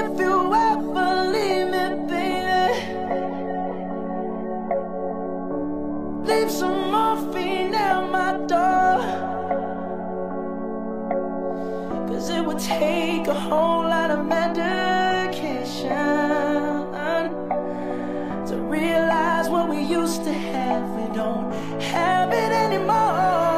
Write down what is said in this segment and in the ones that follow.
if you ever leave me, baby, leave some morphine at my door. Cause it would take a whole lot of medication to realize what we used to have. We don't have it anymore.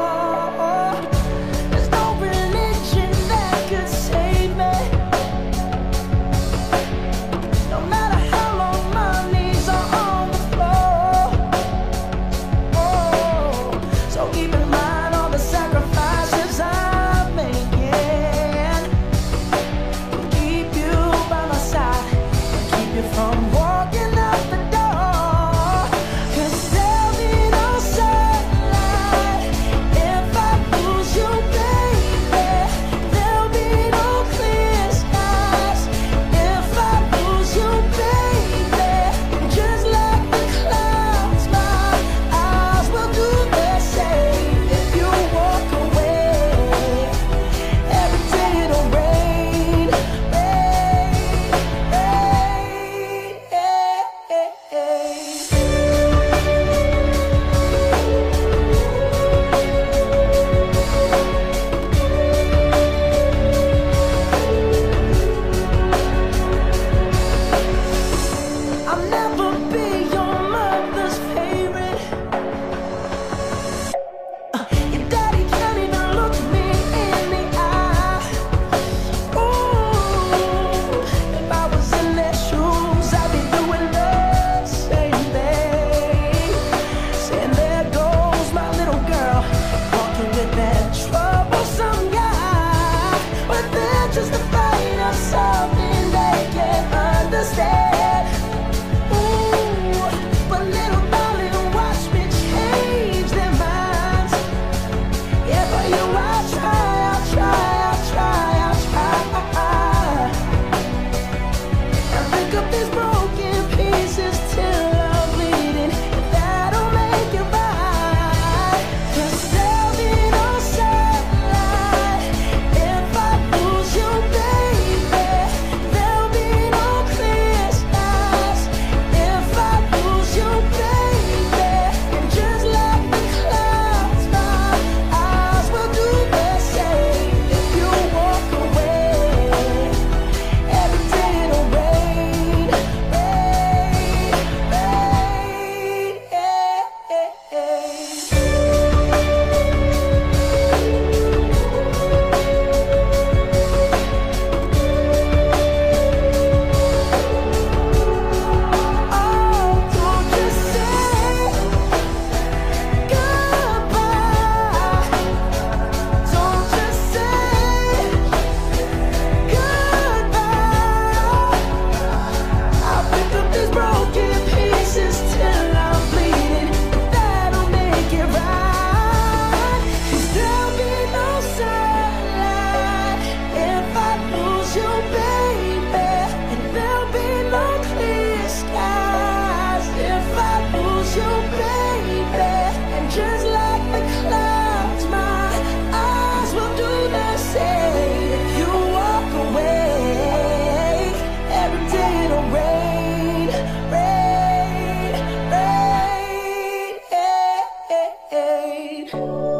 afraid.